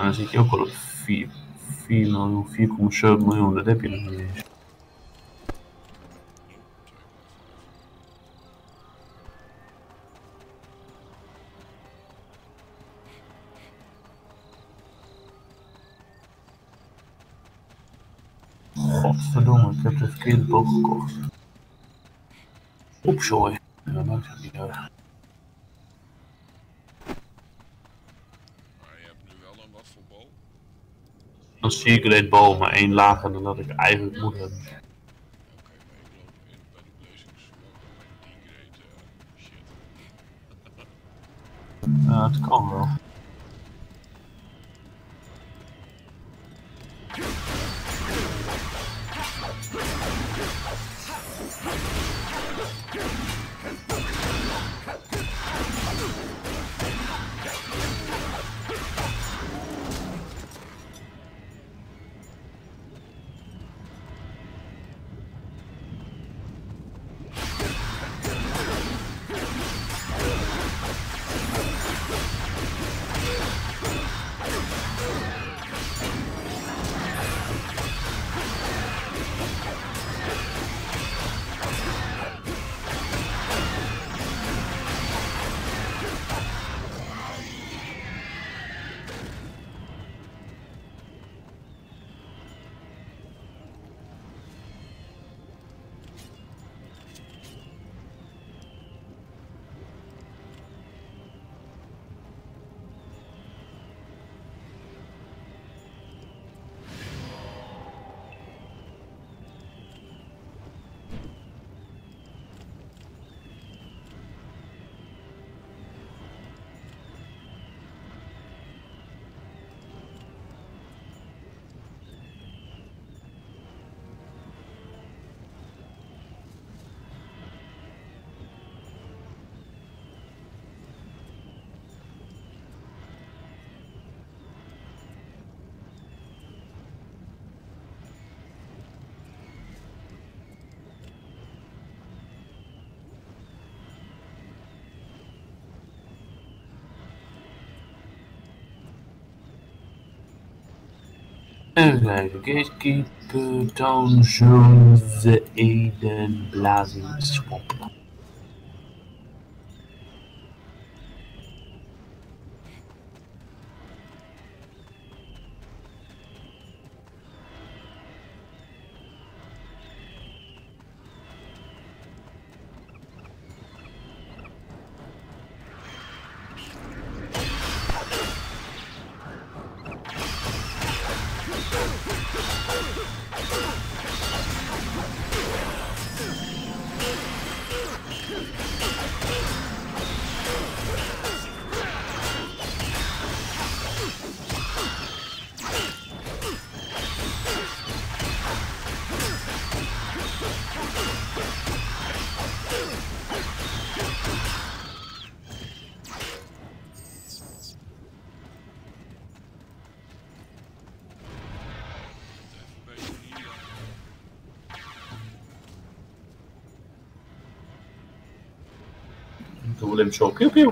En dan zit je ook al op 4, 4 miljoen, 4,7 miljoen, dat heb je nog niet eens. Godverdomme, ik heb de verkeerde boog gekocht. Opzooi. Ja, dat maakt het niet uit. Maar je hebt nu wel een voor bal. Maar één lager dan dat ik eigenlijk moet hebben. Oké, maar ik loop Een gatekeeper town shows the Aiden Blazing Swamp. Piu piu.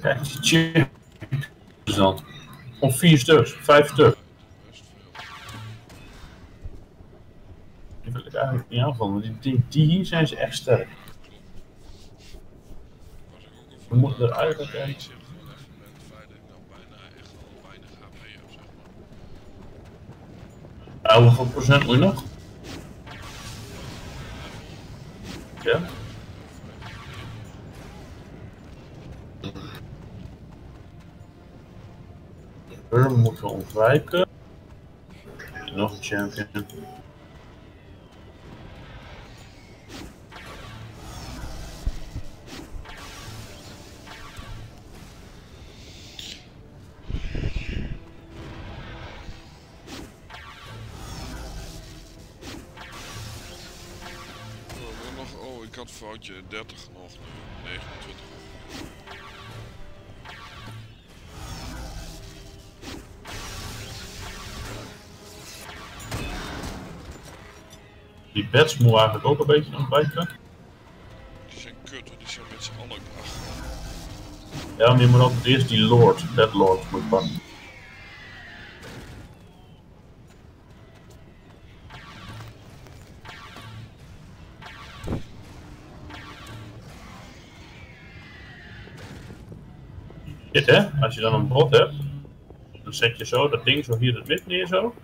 Kijk, tje. Dan. Of vier stuks, vijf stuks. Die wil ik eigenlijk niet aanvallen, die, die, die hier zijn ze echt sterk. We moeten er feit dat ik nou. Ja, hoeveel procent moet je nog? Ja? Burn moeten we ontwijken. En nog een champion. Had foutje 30 nog nu. 29. Die bats moet eigenlijk ook een beetje ontwijken. Die zijn kut, die zijn met z'n allen. Ja, maar je moet ook eerst die Lord, Dead Lord, moet pakken. Dit hè, als je dan een bot hebt, dan zet je zo dat ding zo hier het wit neer zo.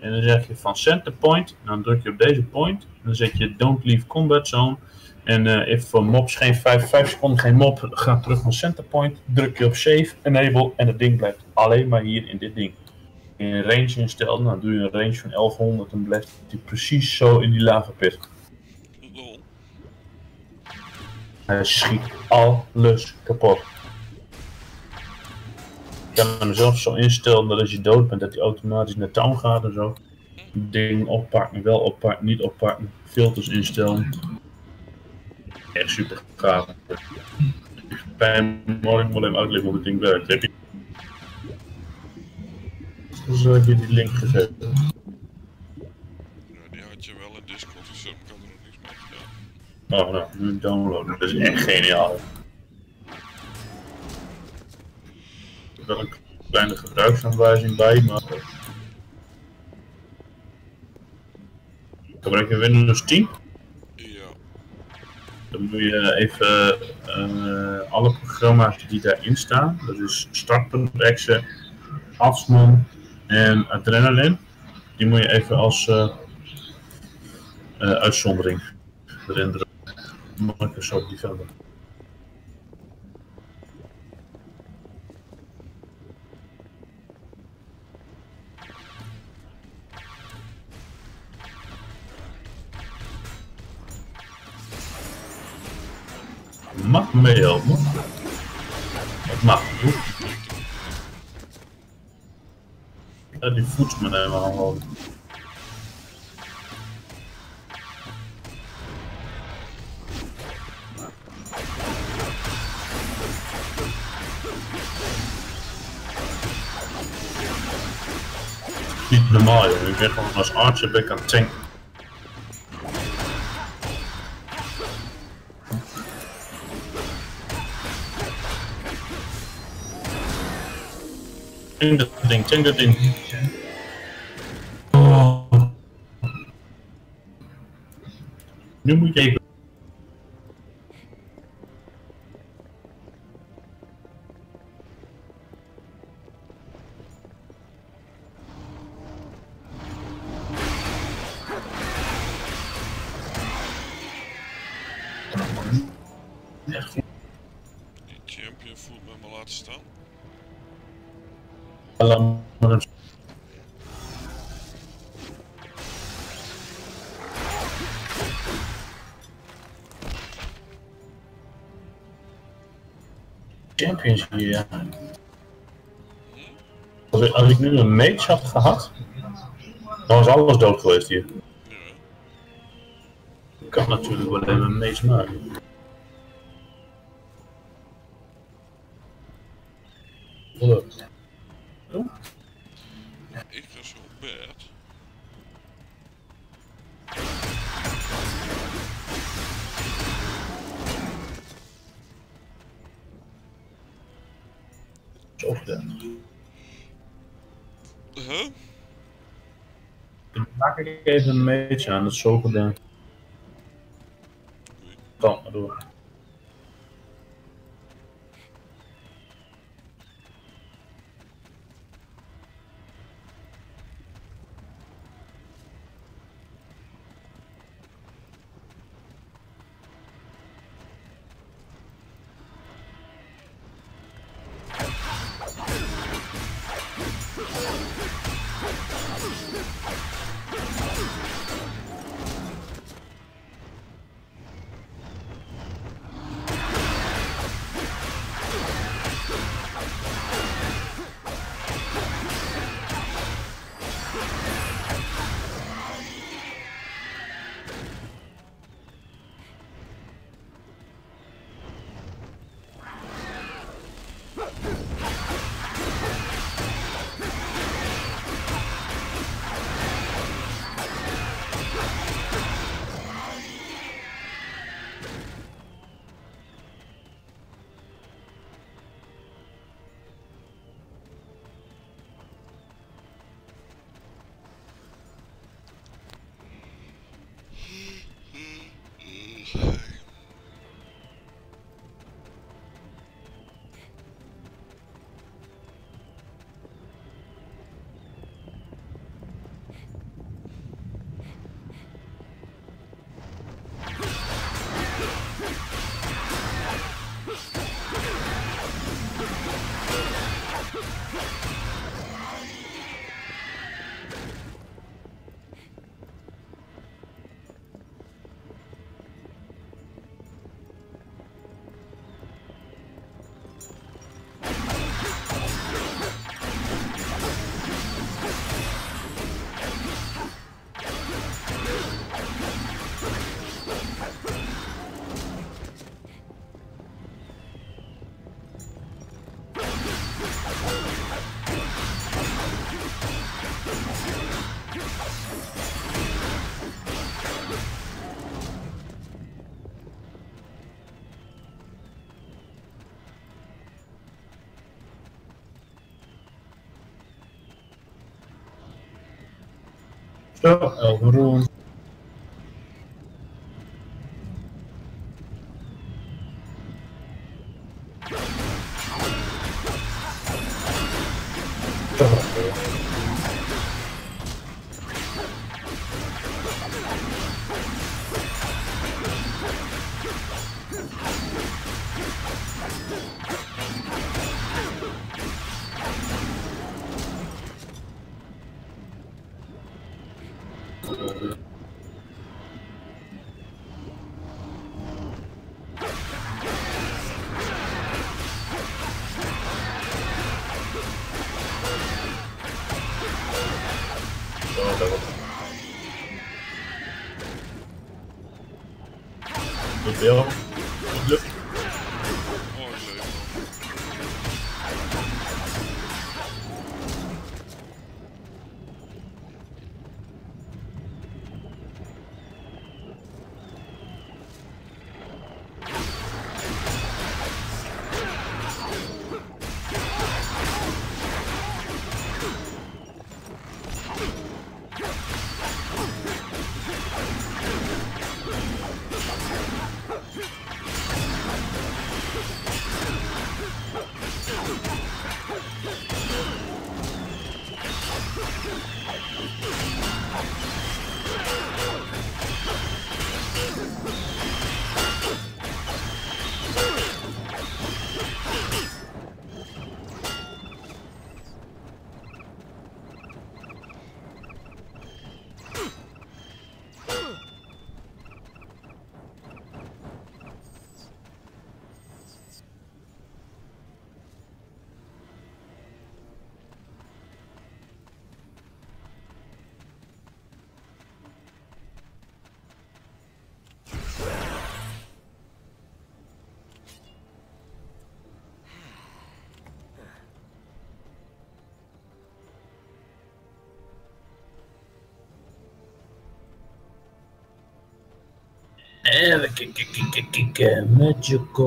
En dan zeg je van center point, en dan druk je op deze point. En dan zet je don't leave combat zone. En eh if voor mobs geen 5, 5 seconden geen mob, ga terug naar center point. Druk je op save, enable en het ding blijft alleen maar hier in dit ding. In een range instellen, dan doe je een range van 1100 en blijft hij precies zo in die lava pit. Hij schiet alles kapot. Kan hem zelfs zo instellen dat als je dood bent, dat hij automatisch naar town gaat en zo. Ding oppakken, wel oppakken, niet oppakken, filters instellen. Echt super gaaf. Bij een morgen moet hem uitleggen hoe het ding werkt. Heb je... Dus heb je die link gezet. Nou, die had je wel in Discord gezet, maar ik had er nog niks mee gedaan. Oh, nou, nu downloaden. Dat is echt geniaal. Wel een kleine gebruiksaanwijzing bij, maar. Gebruik je Windows 10? Ja, Dan moet je even eh, alle programma's die daarin staan, dat is Start.exe, Afsman en Adrenaline, die moet je even als eh, eh, uitzondering erin drukken. Microsoft Defender. Mag meehelpen. Het mag. Ja, die voetsman even aanhouden. Niet normaal, joh. Ik ben gewoon als archer ben ik aan het tanken. Tank dat ding, tank dat ding. Oh. Nu moet je even. Champion voelt me maar laten staan. Champions hier, ja. Als ik, als ik nu een mage had gehad, dan was alles dood geweest hier. Ik kan natuurlijk wel even een mage maken. Gelukt. Dan maak ik even een mage aan, dat is zo gedaan. Kan maar door. Zo, 11 Et le edhe ke ke ke ke ke me që ko.